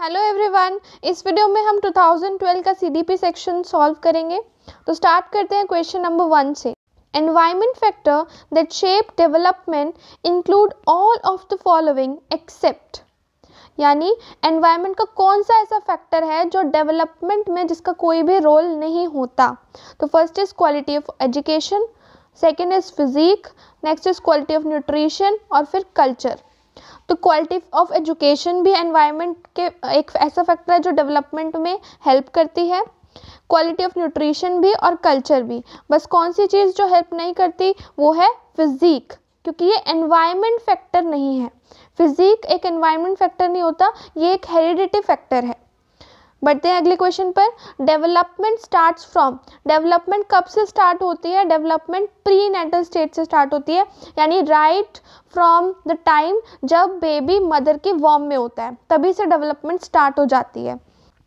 Hello everyone इस video में हम 2012 का सीडीपी सेक्शन सॉल्व करेंगे। तो स्टार्ट करते हैं क्वेश्चन नंबर वन से। Environment factor that shape development include all of the following except यानी एनवायरनमेंट का कौन सा ऐसा फैक्टर है जो डेवलपमेंट में जिसका कोई भी रोल नहीं होता। तो first is quality of education second is physique next is quality of nutrition और फिर कल्चर तो क्वालिटी ऑफ़ एजुकेशन भी एनवायरनमेंट के, एक ऐसा फैक्टर है जो डेवलपमेंट में हेल्प करती है। क्वालिटी ऑफ़ न्यूट्रिशन भी और कल्चर भी। बस कौन सी चीज़ जो हेल्प नहीं करती, वो है फिजिक क्योंकि ये एनवायरनमेंट फैक्टर नहीं है। फिजिक एक एनवायरनमेंट फैक्टर नहीं होता, ये एक हेरिडिटी फैक्टर है। बढ़ते हैं अगले क्वेश्चन पर. डेवलपमेंट स्टार्ट्स फ्रॉम डेवलपमेंट कब से स्टार्ट होती है? डेवलपमेंट प्री नेटल स्टेट से स्टार्ट होती है. यानी राइट फ्रॉम द टाइम जब बेबी मदर की वॉर्म में होता है, तभी से डेवलपमेंट स्टार्ट हो जाती है.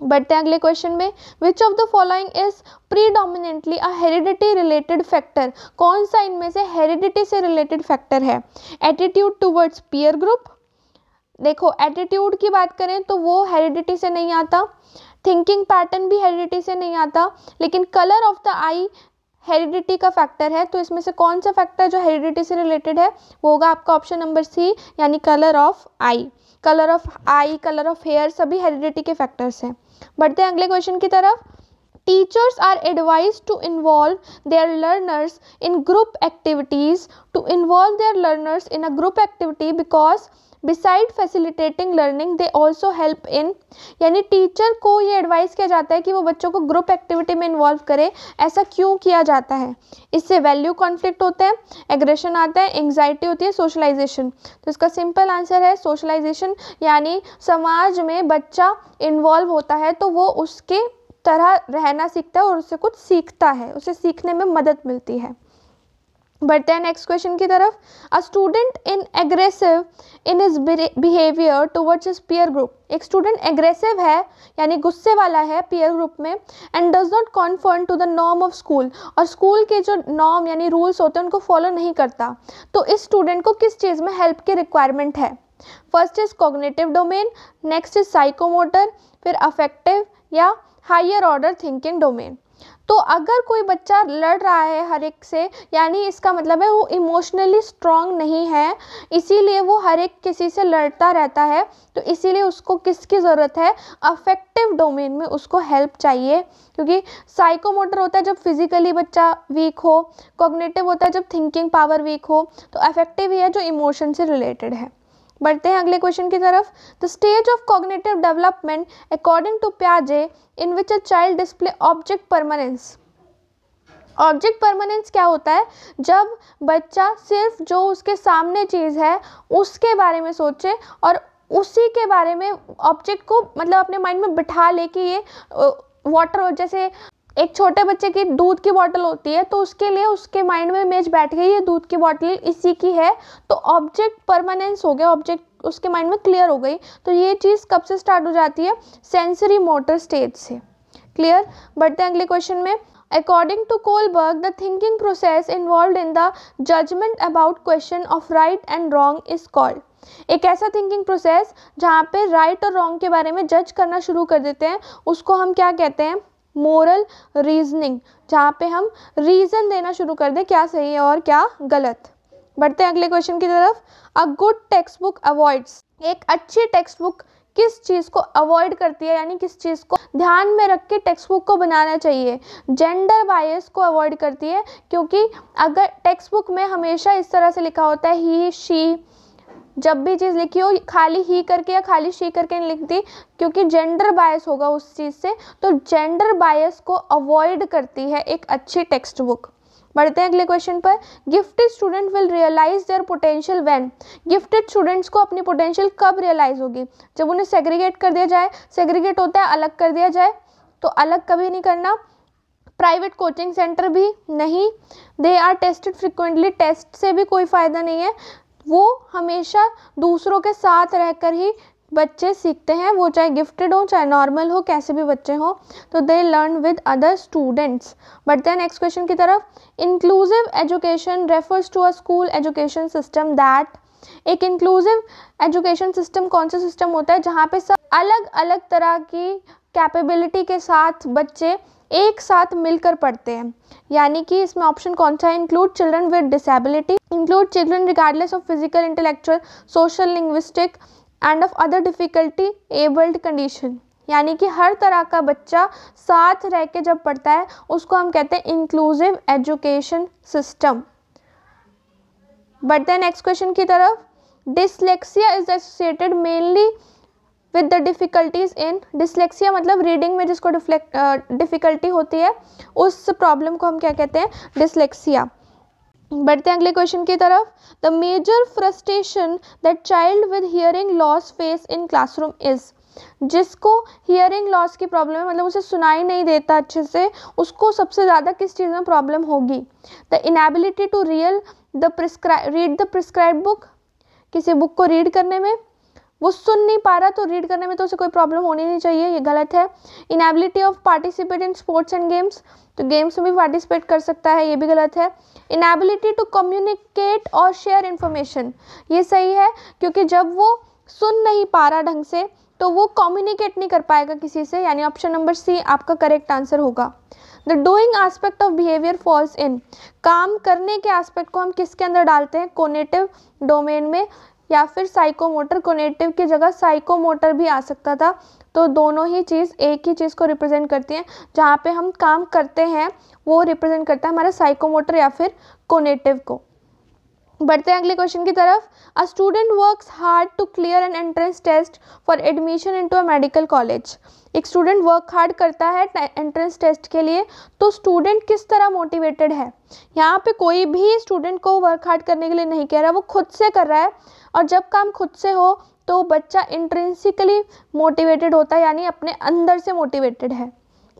बढ़ते हैं अगले क्वेश्चन में. Which of the following is predominantly a heredity related factor कौन सा इनमें से हेरिडिटी से रिलेटेड फैक्टर है? एटीट्यूड टूवर्ड्स पियर ग्रुप देखो एटीट्यूड की बात करें तो वो हेरिडिटी से नहीं आता थिंकिंग पैटर्न भी हेरिडिटी से नहीं आता, लेकिन colour of the eye heredity का फैक्टर है तो इसमें से कौन सा फैक्टर जो हेरिडिटी से रिलेटेड है, वो होगा आपका ऑप्शन नंबर सी यानी colour of eye colour of eye colour of hair सभी हेरिडिटी के फैक्टर्स हैं. बढ़ते हैं अगले क्वेश्चन की तरफ़. Teachers are advise to involve their learners in group activities to involve their learners in a group activity because beside facilitating learning they also help in यानी teacher को ये एडवाइस किया जाता है कि वो बच्चों को ग्रुप एक्टिविटी में इन्वॉल्व करे। ऐसा क्यों किया जाता है? इससे वैल्यू कॉन्फ्लिक्ट होता है एग्रेशन आता है एंग्जाइटी होती है सोशलाइजेशन तो इसका सिंपल आंसर है सोशलाइजेशन यानी समाज में बच्चा इन्वॉल्व होता है तो वो उसके तरह रहना सीखता है और उससे कुछ सीखता है, उसे सीखने में मदद मिलती है। बढ़ते हैं नेक्स्ट क्वेश्चन की तरफ़ a student in aggressive in is behaviour towards is peer group एक स्टूडेंट एग्रेसिव है, यानी गुस्से वाला है पीयर ग्रुप में and does not conform to the norm of school और स्कूल के जो नॉर्म यानी रूल्स होते हैं, उनको फॉलो नहीं करता। तो इस स्टूडेंट को किस चीज़ में हेल्प की रिक्वायरमेंट है? First is cognitive domain next is psychomotor फिर अफेक्टिव या हायर ऑर्डर थिंकिंग डोमेन तो अगर कोई बच्चा लड़ रहा है हर एक से, यानी इसका मतलब है वो इमोशनली स्ट्रांग नहीं है, इसीलिए वो हर एक किसी से लड़ता रहता है तो इसीलिए उसको किसकी ज़रूरत है? अफेक्टिव डोमेन में उसको हेल्प चाहिए, क्योंकि साइकोमोटर होता है जब फिजिकली बच्चा वीक हो कॉग्नेटिव होता है जब थिंकिंग पावर वीक हो तो अफेक्टिव ही है जो इमोशन से रिलेटेड है। बढ़ते हैं अगले क्वेश्चन की तरफ़. The stage of cognitive development according to प्याजे in which a child display object permanence object permanence क्या होता है? जब बच्चा सिर्फ़ जो उसके सामने चीज़ है, उसके बारे में सोचे और उसी के बारे में ऑब्जेक्ट को मतलब अपने माइंड में बिठा ले कि ये वाटर जैसे एक छोटे बच्चे की दूध की बॉटल होती है तो उसके लिए उसके माइंड में इमेज बैठ गई, ये दूध की बॉटल इसी की है। तो ऑब्जेक्ट परमानेंस हो गया ऑब्जेक्ट उसके माइंड में क्लियर हो गई। तो ये चीज़ कब से स्टार्ट हो जाती है? सेंसरी मोटर स्टेज से। क्लियर बढ़ते हैं अगले क्वेश्चन में। According to Kohlberg the thinking process involve in the judgement about question of right and wrong is called एक ऐसा थिंकिंग प्रोसेस जहाँ पे राइट और रॉन्ग के बारे में जज करना शुरू कर देते हैं, उसको हम क्या कहते हैं? मोरल रीजनिंग जहाँ पे हम रीज़न देना शुरू कर दें क्या सही है और क्या गलत। बढ़ते हैं अगले क्वेश्चन की तरफ़। A good text book avoids एक अच्छी टेक्स्ट बुक किस चीज़ को अवॉइड करती है, यानी किस चीज़ को ध्यान में रख के टेक्स्ट बुक को बनाना चाहिए। जेंडर बायस को अवॉइड करती है, क्योंकि अगर टेक्स्ट बुक में हमेशा इस तरह से लिखा होता है ही शी जब भी चीज़ लिखी हो, खाली ही करके या खाली शी करके नहीं लिखती, क्योंकि जेंडर बायस होगा उस चीज़ से तो जेंडर बायस को अवॉइड करती है एक अच्छी टेक्स्ट बुक बढ़ते हैं अगले क्वेश्चन पर। Gifted student will realise their potential when gifted students को अपनी पोटेंशियल कब रियलाइज़ होगी? जब उन्हें सेग्रीगेट कर दिया जाए सेग्रीगेट होता है, अलग कर दिया जाए तो अलग कभी नहीं करना। प्राइवेट कोचिंग सेंटर भी नहीं। They are tested frequently test से भी कोई फ़ायदा नहीं है। वो हमेशा दूसरों के साथ रहकर ही बच्चे सीखते हैं, वो चाहे गिफ्टेड हो, चाहे नॉर्मल हो, कैसे भी बच्चे हो तो they learn with other students but हैं नेक्स्ट क्वेश्चन की तरफ़ inclusive education refers to a school education system that एक इंक्लूसिव एजुकेशन सिस्टम कौन सा सिस्टम होता है, जहाँ पे सब अलग अलग तरह की कैपेबिलिटी के साथ बच्चे एक साथ मिलकर पढ़ते हैं। यानी कि इसमें ऑप्शन कौन सा है? Include children with disability include children regardless of physical intellectual social linguistic and of other difficulty abled condition यानी कि हर तरह का बच्चा साथ रह के जब पढ़ता है, उसको हम कहते हैं इंक्लूसिव एजुकेशन सिस्टम बढ़ते हैं नेक्स्ट क्वेश्चन की तरफ़ dyslexia is associated mainly with the difficulties in dyslexia मतलब रीडिंग में जिसको डिफ़िकल्टी होती है, उस प्रॉब्लम को हम क्या कहते हैं? डिसलेक्सिया बढ़ते हैं अगले क्वेश्चन की तरफ़. The major frustration that child with hearing loss face in classroom is जिसको हियरिंग लॉस की प्रॉब्लम है मतलब उसे सुनाई नहीं देता अच्छे से, उसको सबसे ज़्यादा किस चीज़ में प्रॉब्लम होगी? The inability to real the prescribe read the prescribe book किसी बुक को रीड करने में. वो सुन नहीं पा रहा तो रीड करने में तो उसे कोई प्रॉब्लम होनी नहीं चाहिए, ये गलत है। Inability of participate in sports and games तो गेम्स में भी पार्टिसिपेट कर सकता है, ये भी गलत है। इनएबिलिटी टू कम्युनिकेट और शेयर इन्फॉर्मेशन ये सही है, क्योंकि जब वो सुन नहीं पा रहा ढंग से तो वो कम्युनिकेट नहीं कर पाएगा किसी से, यानी ऑप्शन नंबर सी आपका करेक्ट आंसर होगा। The doing aspect of behaviour falls in काम करने के एस्पेक्ट को हम किसके अंदर डालते हैं? कोनेटिव डोमेन में। या फिर साइकोमोटर कोनेटिव की जगह साइकोमोटर भी आ सकता था। तो दोनों ही चीज़ एक ही चीज़ को रिप्रेजेंट करती हैं। जहाँ पे हम काम करते हैं, वो रिप्रेजेंट करता है हमारा साइकोमोटर या फिर कोनेटिव को। बढ़ते हैं अगले क्वेश्चन की तरफ़। A student works hard to clear an entrance test for admission into a medical college एक स्टूडेंट वर्क हार्ड करता है एंट्रेंस टेस्ट के लिए। तो स्टूडेंट किस तरह मोटिवेटेड है? यहाँ पे कोई भी स्टूडेंट को वर्क हार्ड करने के लिए नहीं कह रहा, वो खुद से कर रहा है। और जब काम खुद से हो तो बच्चा इंट्रेंसिकली मोटिवेटेड होता है, यानी अपने अंदर से मोटिवेटेड है।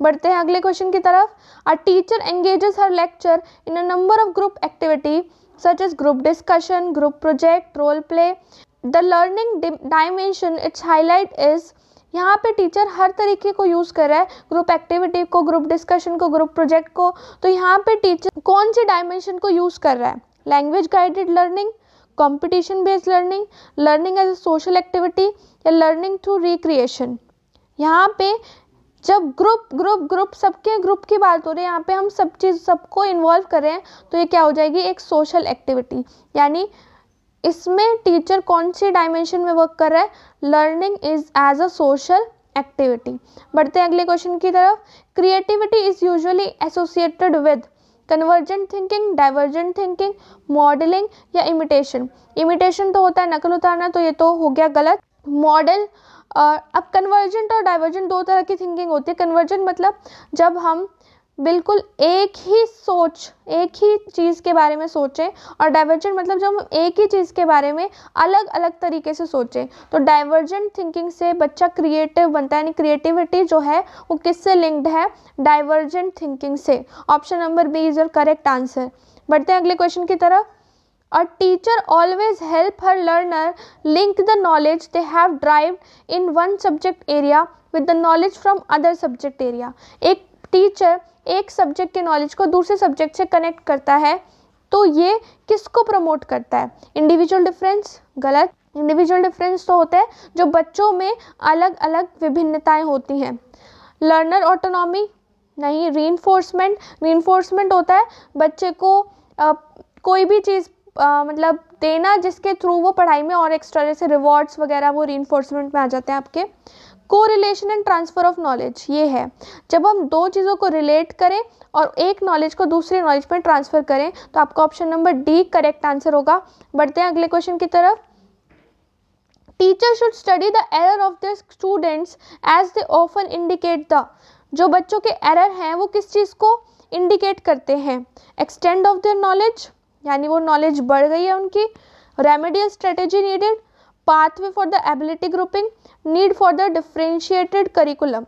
बढ़ते हैं अगले क्वेश्चन की तरफ़। A teacher engages her lecture in a number of group activity such as group discussion group project role play the learning dimension its highlight is यहाँ पे टीचर हर तरीके को यूज़ कर रहा है ग्रुप एक्टिविटी को ग्रुप डिस्कशन को group project को। तो यहाँ पे टीचर कौन से डायमेंशन को यूज़ कर रहा है? Language guided learning competition based learning learning as a social activity या लर्निंग थ्रू रिक्रिएशन यहाँ पे जब ग्रुप ग्रुप ग्रुप सबके ग्रुप की बात हो रही है, यहाँ पे हम सब चीज़, सबको इन्वॉल्व कर रहे हैं तो ये क्या हो जाएगी? एक सोशल एक्टिविटी यानी इसमें टीचर कौन सी डायमेंशन में वर्क कर रहा है? Learning is as a social activity बढ़ते हैं अगले क्वेश्चन की तरफ़. Creativity is usually associated with convergent thinking divergent thinking modelling या इमिटेशन इमिटेशन तो होता है नकल उतारना तो ये तो हो गया गलत. मॉडल अब कन्वर्जेंट और डाइवर्जेंट दो तरह की थिंकिंग होती है. कन्वर्जेंट मतलब जब हम बिल्कुल एक ही सोच, एक ही चीज़ के बारे में सोचें और डाइवर्जेंट मतलब जब हम एक ही चीज़ के बारे में अलग अलग तरीके से सोचें तो डाइवर्जेंट थिंकिंग से बच्चा क्रिएटिव बनता है, यानी क्रिएटिविटी जो है, वो किससे लिंक्ड है? डाइवर्जेंट थिंकिंग से। Option number B is your correct answer बढ़ते हैं अगले क्वेश्चन की तरफ़। A teacher always help her learner link the knowledge they have derived in one subject area with the knowledge from other subject area. एक teacher एक subject के knowledge को दूसरे सब्जेक्ट से कनेक्ट करता है तो ये किसको प्रमोट करता है? इंडिविजुअल डिफरेंस गलत। इंडिविजुअल डिफरेंस तो होता है जो बच्चों में अलग अलग विभिन्नताएँ होती हैं। लर्नर ऑटोनॉमी नहीं री री होता है बच्चे को आ, कोई भी चीज़ मतलब देना जिसके थ्रू वो पढ़ाई में और एक्स्ट्रा जैसे रिवॉर्ड्स वगैरह वो री में आ जाते हैं आपके। Correlation and transfer of knowledge ये है। जब हम दो चीज़ों को रिलेट करें और एक नॉलेज को दूसरे नॉलेज में ट्रांसफ़र करें तो आपका option number D correct answer होगा। बढ़ते हैं अगले क्वेश्चन की तरफ़। Teacher should study the error of the students as they often indicate the जो बच्चों के एरर हैं, वो किस चीज़ को इंडिकेट करते हैं? एक्सटेंड ऑफ़ देयर नॉलेज यानी वो नॉलेज बढ़ गई है उनकी। Remedial strategy needed pathway for the ability grouping need for the differentiated curriculum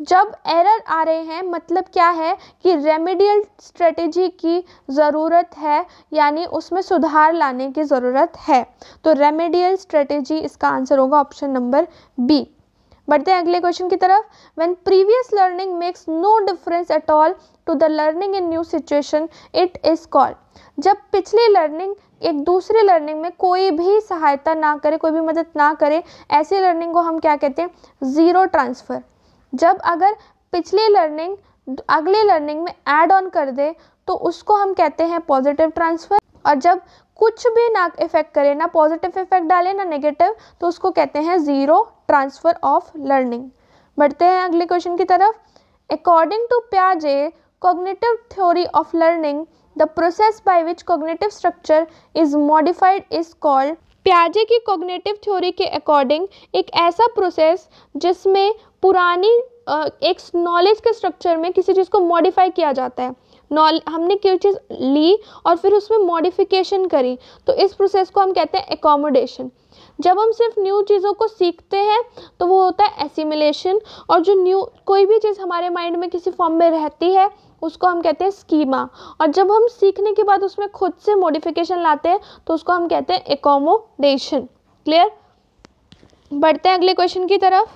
जब एरर आ रहे हैं मतलब क्या है कि रेमेडियल स्ट्रेटेजी की ज़रूरत है, यानी उसमें सुधार लाने की ज़रूरत है। तो रेमेडियल स्ट्रेटेजी इसका आंसर होगा ऑप्शन नंबर बी बढ़ते हैं अगले क्वेश्चन की तरफ़। When previous learning makes no difference at all to the learning in new situation it is called जब पिछली लर्निंग एक दूसरी लर्निंग में कोई भी सहायता ना करे, कोई भी मदद ना करे, ऐसी लर्निंग को हम क्या कहते हैं? ज़ीरो ट्रांसफ़र जब अगर पिछली लर्निंग अगली लर्निंग में ऐड ऑन कर दे तो उसको हम कहते हैं पॉजिटिव ट्रांसफ़र और जब कुछ भी ना इफ़ेक्ट करे, ना पॉजिटिव इफ़ेक्ट डाले, ना नेगेटिव तो उसको कहते हैं ज़ीरो ट्रांसफ़र ऑफ़ लर्निंग बढ़ते हैं अगले क्वेश्चन की तरफ़. अकॉर्डिंग टू प्याजे cognitive theory of learning the process by which cognitive structure is modified is called प्याजे की कॉग्निटिव थ्योरी के अकॉर्डिंग एक ऐसा प्रोसेस जिसमें पुरानी एक नॉलेज के स्ट्रक्चर में किसी चीज़ को मॉडिफाई किया जाता है। हमने कोई चीज़ ली और फिर उसमें मॉडिफिकेशन करी। तो इस प्रोसेस को हम कहते हैं एकोमोडेशन जब हम सिर्फ़ न्यू चीज़ों को सीखते हैं तो वो होता है एसिमिलेशन और जो न्यू कोई भी चीज़ हमारे माइंड में किसी फॉर्म में रहती है, उसको हम कहते हैं स्कीमा और जब हम सीखने के बाद उसमें खुद से मॉडिफिकेशन लाते हैं तो उसको हम कहते हैं एकोमोडेशन क्लियर बढ़ते हैं अगले क्वेश्चन की तरफ़.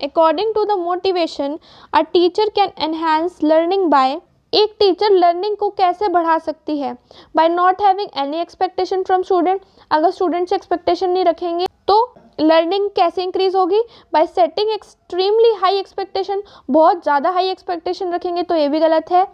According to the motivation a teacher can enhance learning by एक टीचर लर्निंग को कैसे बढ़ा सकती है? By not having any expectation from student अगर स्टूडेंट से एक्सपेक्टेशन नहीं रखेंगे तो लर्निंग कैसे इंक्रीज होगी? By setting extremely high expectation बहुत ज़्यादा हाई एक्सपेक्टेशन रखेंगे तो ये भी गलत है।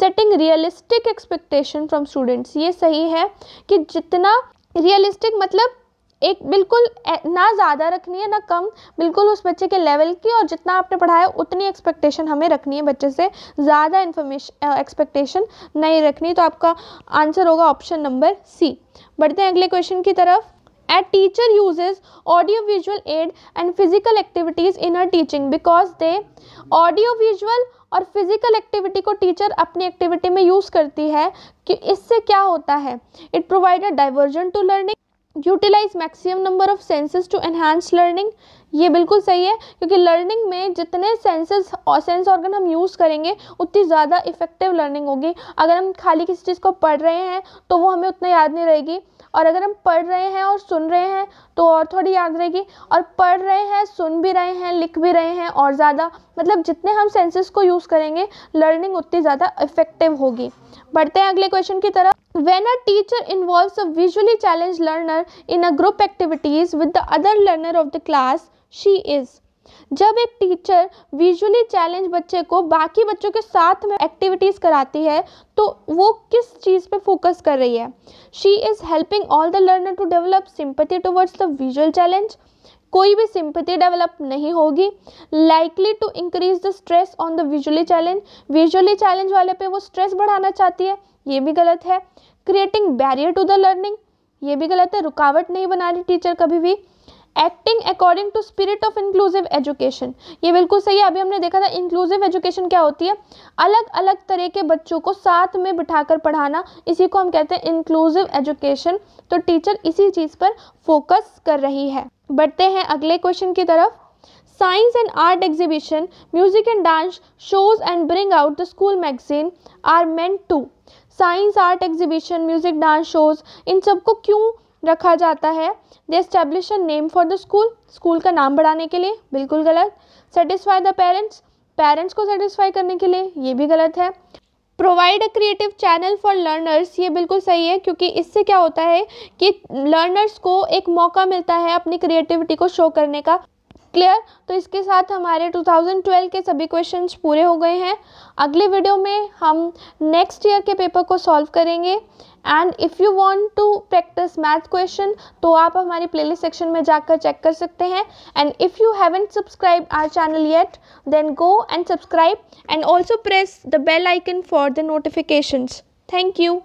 Setting realistic expectation from students ये सही है कि जितना रियलिस्टिक मतलब एक बिल्कुल ना ज़्यादा रखनी है, ना कम। बिल्कुल उस बच्चे के लेवल की और जितना आपने पढ़ाया, उतनी एक्सपेक्टेशन हमें रखनी है बच्चे से। ज़्यादा इन्फॉर्मेशन एक्सपेक्टेशन नहीं रखनी तो आपका आंसर होगा ऑप्शन नंबर सी बढ़ते हैं अगले क्वेश्चन की तरफ़। A teacher uses audio visual aid and physical activities in her teaching because they visual और फ़िज़िकल एक्टिविटी को टीचर अपनी एक्टिविटी में यूज़ करती है कि इससे क्या होता है? It provide a diversion to learning utilise maximum number of senses to enhance learning ये बिल्कुल सही है, क्योंकि लर्निंग में जितने सेंसेस और सेंस ऑर्गन हम यूज़ करेंगे, उतनी ज़्यादा इफ़ेक्टिव लर्निंग होगी। अगर हम खाली किसी चीज़ को पढ़ रहे हैं तो वो हमें उतना याद नहीं रहेगी। और अगर हम पढ़ रहे हैं और सुन रहे हैं तो और थोड़ी याद रहेगी। और पढ़ रहे हैं, सुन भी रहे हैं, लिख भी रहे हैं, और ज़्यादा। मतलब जितने हम सेंसेस को यूज़ करेंगे लर्निंग उतनी ज़्यादा इफ़ेक्टिव होगी। बढ़ते हैं अगले क्वेश्चन की तरफ़। When a teacher involves a visually challenged learner in a group activities with the other learner of the class, she is. जब एक टीचर विजुअली चैलेंज बच्चे को बाकी बच्चों के साथ में एक्टिविटीज़ कराती है तो वो किस चीज़ पे फोकस कर रही है? She is helping all the learner to develop sympathy towards the visual challenge कोई भी सिंपथी डेवलप नहीं होगी. Likely to increase the stress on the visually challenge visually challenge वाले पे वो स्ट्रेस बढ़ाना चाहती है. ये भी गलत है। Creating barrier to the learning ये भी गलत है। रुकावट नहीं बना रही टीचर कभी भी। Acting according to spirit of inclusive education ये बिल्कुल सही है। अभी हमने देखा था इंक्लूसिव एजुकेशन क्या होती है? अलग अलग तरह के बच्चों को साथ में बिठाकर पढ़ाना, इसी को हम कहते हैं इंक्लूसिव एजुकेशन तो टीचर इसी चीज़ पर फोकस कर रही है। बढ़ते हैं अगले क्वेश्चन की तरफ़। Science and art exhibition music and dance shows and bring out the school magazine are meant to science, art, exhibition, music, dance, shows, इन सबको क्यों रखा जाता है? They establish name for the school school का नाम बढ़ाने के लिए बिल्कुल गलत। सेटिस्फाई द पेरेंट्स पेरेंट्स को सेटिस्फाई करने के लिए ये भी गलत है। Provide a creative channel for learners ये बिल्कुल सही है, क्योंकि इससे क्या होता है कि लर्नर्स को एक मौका मिलता है अपनी क्रिएटिविटी को शो करने का। क्लियर तो इसके साथ हमारे 2012 के सभी क्वेश्चंस पूरे हो गए हैं। अगले वीडियो में हम नेक्स्ट ईयर के पेपर को सॉल्व करेंगे। And if you want to practise math question तो आप हमारी प्लेलिस्ट सेक्शन में जाकर चेक कर सकते हैं। And if you haven't subscribe our channel yet then go and subscribe and also press the bell icon for the notifications thank you